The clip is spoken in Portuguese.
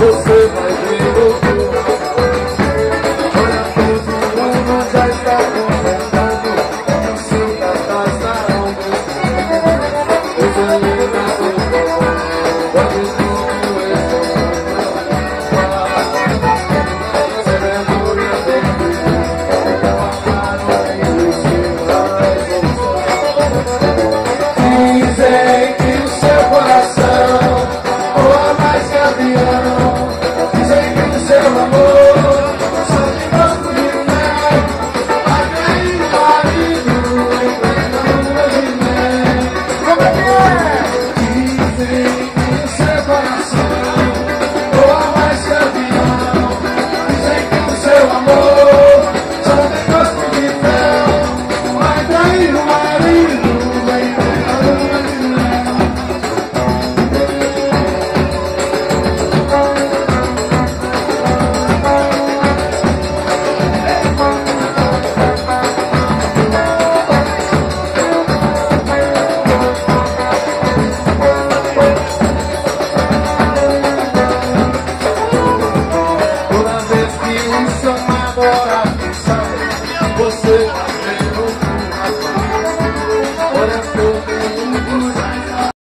você. vai